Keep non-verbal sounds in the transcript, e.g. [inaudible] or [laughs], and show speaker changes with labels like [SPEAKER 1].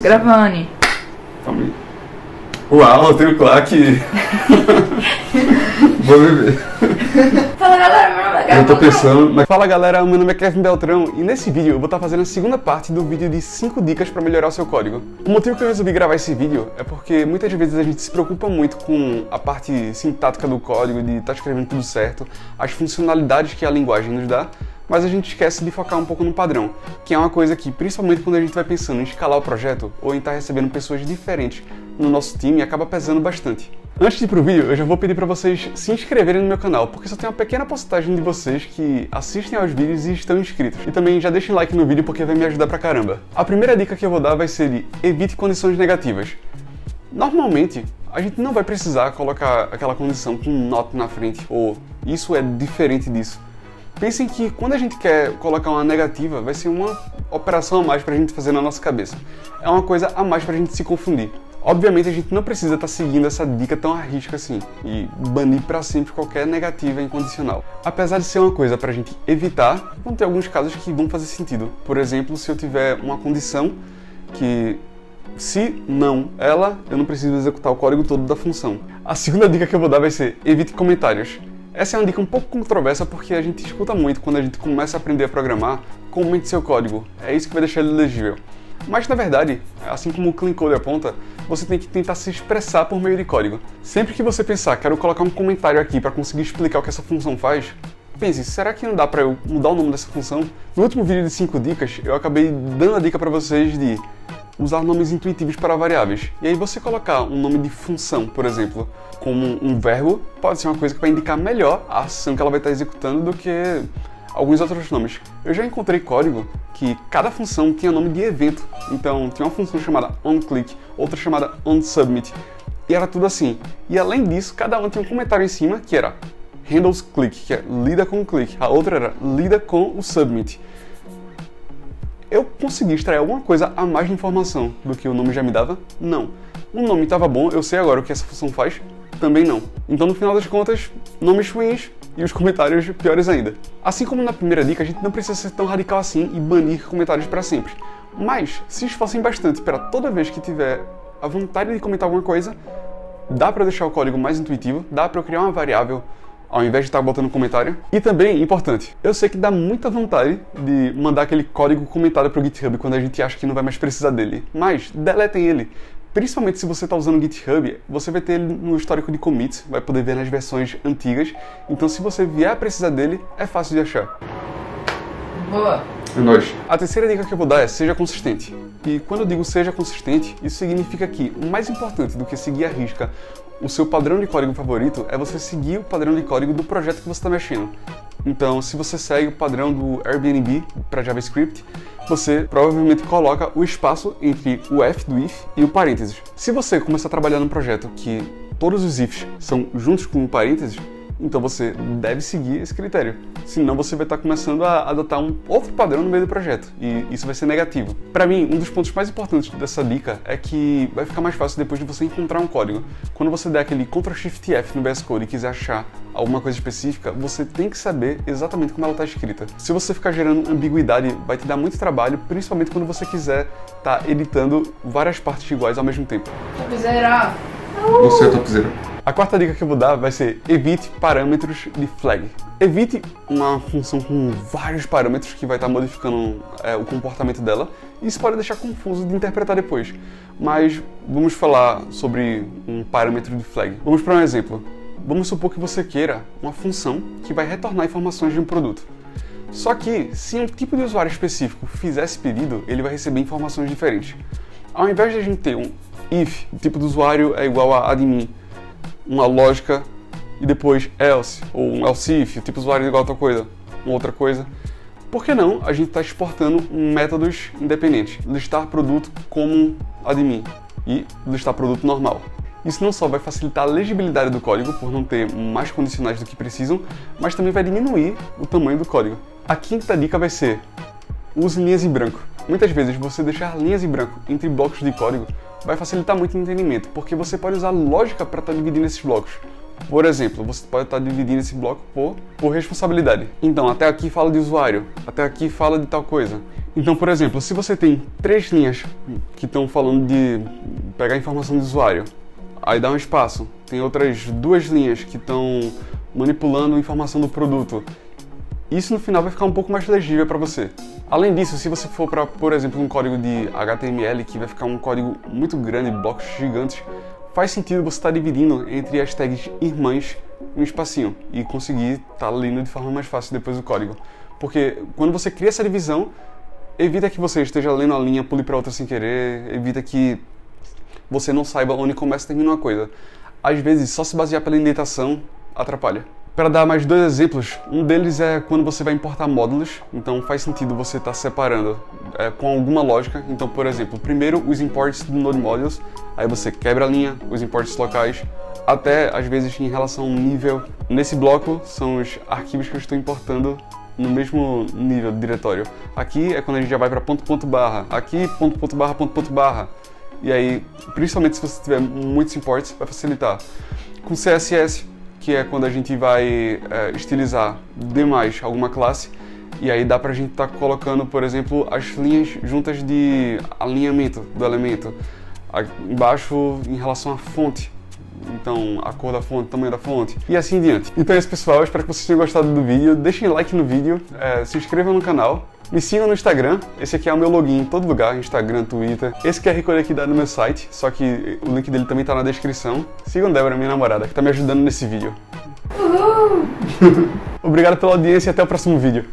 [SPEAKER 1] Gravando.
[SPEAKER 2] Calma aí. Uau, tem o claque. [laughs] Vou beber.
[SPEAKER 1] Fala galera, meu nome é
[SPEAKER 2] Eu tô pensando. Fala galera, meu nome é Kevin Beltrão e nesse vídeo eu vou estar fazendo a segunda parte do vídeo de 5 dicas para melhorar o seu código. O motivo que eu resolvi gravar esse vídeo é porque muitas vezes a gente se preocupa muito com a parte sintática do código, de estar tá escrevendo tudo certo, as funcionalidades que a linguagem nos dá, mas a gente esquece de focar um pouco no padrão, que é uma coisa que, principalmente quando a gente vai pensando em escalar o projeto ou em estar recebendo pessoas diferentes no nosso time, acaba pesando bastante. Antes de ir pro vídeo, eu já vou pedir para vocês se inscreverem no meu canal, porque só tem uma pequena porcentagem de vocês que assistem aos vídeos e estão inscritos. E também já deixem like no vídeo porque vai me ajudar pra caramba. A primeira dica que eu vou dar vai ser de evite condições negativas. Normalmente, a gente não vai precisar colocar aquela condição com not na frente, ou isso é diferente disso. Pensem que quando a gente quer colocar uma negativa, vai ser uma operação a mais para a gente fazer na nossa cabeça. É uma coisa a mais para a gente se confundir. Obviamente a gente não precisa estar tá seguindo essa dica tão arrisca assim e banir para sempre qualquer negativa incondicional. Apesar de ser uma coisa para a gente evitar, vão ter alguns casos que vão fazer sentido. Por exemplo, se eu tiver uma condição que se não ela, eu não preciso executar o código todo da função. A segunda dica que eu vou dar vai ser evite comentários. Essa é uma dica um pouco controversa porque a gente escuta muito quando a gente começa a aprender a programar, comente seu código. É isso que vai deixar ele legível. Mas na verdade, assim como o Clean Code aponta, você tem que tentar se expressar por meio de código. Sempre que você pensar, quero colocar um comentário aqui para conseguir explicar o que essa função faz, pense, será que não dá para eu mudar o nome dessa função? No último vídeo de 5 dicas, eu acabei dando a dica para vocês de usar nomes intuitivos para variáveis. E aí você colocar um nome de função, por exemplo, como um verbo, pode ser uma coisa que vai indicar melhor a ação que ela vai estar executando do que alguns outros nomes. Eu já encontrei código que cada função tinha nome de evento. Então, tinha uma função chamada onClick, outra chamada onSubmit. E era tudo assim. E além disso, cada uma tinha um comentário em cima que era handles click, que é lida com o click. A outra era lida com o submit eu consegui extrair alguma coisa a mais de informação do que o nome já me dava? Não. O nome estava bom, eu sei agora o que essa função faz? Também não. Então, no final das contas, nomes ruins e os comentários piores ainda. Assim como na primeira dica, a gente não precisa ser tão radical assim e banir comentários para sempre. Mas, se esforcem bastante para toda vez que tiver a vontade de comentar alguma coisa, dá para deixar o código mais intuitivo, dá para criar uma variável ao invés de estar botando comentário. E também, importante, eu sei que dá muita vontade de mandar aquele código comentado para o GitHub quando a gente acha que não vai mais precisar dele, mas deletem ele. Principalmente se você está usando o GitHub, você vai ter ele no histórico de commits, vai poder ver nas versões antigas. Então, se você vier a precisar dele, é fácil de achar.
[SPEAKER 1] Boa.
[SPEAKER 2] É nóis. A terceira dica que eu vou dar é seja consistente. E quando eu digo seja consistente, isso significa que o mais importante do que seguir a risca o seu padrão de código favorito é você seguir o padrão de código do projeto que você está mexendo. Então, se você segue o padrão do Airbnb para JavaScript, você provavelmente coloca o espaço entre o if do if e o parênteses. Se você começar a trabalhar num projeto que todos os ifs são juntos com o parênteses, então você deve seguir esse critério. Senão você vai estar começando a adotar um outro padrão no meio do projeto e isso vai ser negativo. Para mim, um dos pontos mais importantes dessa dica é que vai ficar mais fácil depois de você encontrar um código. Quando você der aquele Ctrl Shift F no VS Code e quiser achar alguma coisa específica, você tem que saber exatamente como ela está escrita. Se você ficar gerando ambiguidade, vai te dar muito trabalho, principalmente quando você quiser estar tá editando várias partes iguais ao mesmo tempo.
[SPEAKER 1] Topzera!
[SPEAKER 2] Você é topzera. A quarta dica que eu vou dar vai ser evite parâmetros de flag. Evite uma função com vários parâmetros que vai estar modificando é, o comportamento dela. Isso pode deixar confuso de interpretar depois. Mas vamos falar sobre um parâmetro de flag. Vamos para um exemplo. Vamos supor que você queira uma função que vai retornar informações de um produto. Só que, se um tipo de usuário específico fizer esse pedido, ele vai receber informações diferentes. Ao invés de a gente ter um if, tipo do usuário é igual a admin, uma lógica e depois else, ou um else if, tipo usuário igual a outra coisa, uma outra coisa. Por que não a gente está exportando métodos independentes? Listar produto como admin e listar produto normal. Isso não só vai facilitar a legibilidade do código, por não ter mais condicionais do que precisam, mas também vai diminuir o tamanho do código. A quinta dica vai ser: use linhas em branco. Muitas vezes você deixar linhas em branco entre blocos de código vai facilitar muito o entendimento, porque você pode usar lógica para estar tá dividindo esses blocos. Por exemplo, você pode estar dividindo esse bloco por, por responsabilidade. Então, até aqui fala de usuário, até aqui fala de tal coisa. Então, por exemplo, se você tem três linhas que estão falando de pegar informação do usuário, aí dá um espaço. Tem outras duas linhas que estão manipulando informação do produto. Isso no final vai ficar um pouco mais legível para você. Além disso, se você for para, por exemplo, um código de HTML que vai ficar um código muito grande, blocos gigantes, faz sentido você estar tá dividindo entre as tags irmãs um espacinho e conseguir estar tá lendo de forma mais fácil depois o código. Porque quando você cria essa divisão, evita que você esteja lendo a linha, pule para outra sem querer, evita que você não saiba onde começa e termina uma coisa. Às vezes, só se basear pela indentação atrapalha. Para dar mais dois exemplos, um deles é quando você vai importar módulos, então faz sentido você estar tá separando é, com alguma lógica. Então, por exemplo, primeiro os imports do Node Modules, aí você quebra a linha, os imports locais, até às vezes em relação ao nível. Nesse bloco são os arquivos que eu estou importando no mesmo nível do diretório. Aqui é quando a gente já vai para ponto ponto barra, aqui ponto ponto barra ponto ponto barra. E aí, principalmente se você tiver muitos imports, vai facilitar. Com CSS que é quando a gente vai é, estilizar demais alguma classe e aí dá pra gente estar tá colocando, por exemplo, as linhas juntas de alinhamento do elemento. Embaixo em relação à fonte, então a cor da fonte, o tamanho da fonte e assim diante. Então é isso pessoal, espero que vocês tenham gostado do vídeo, deixem like no vídeo, é, se inscrevam no canal me sigam no Instagram, esse aqui é o meu login em todo lugar, Instagram, Twitter. Esse QR Code aqui dá no meu site, só que o link dele também tá na descrição. Sigam Débora, minha namorada, que tá me ajudando nesse vídeo. Uhul! [laughs] Obrigado pela audiência e até o próximo vídeo.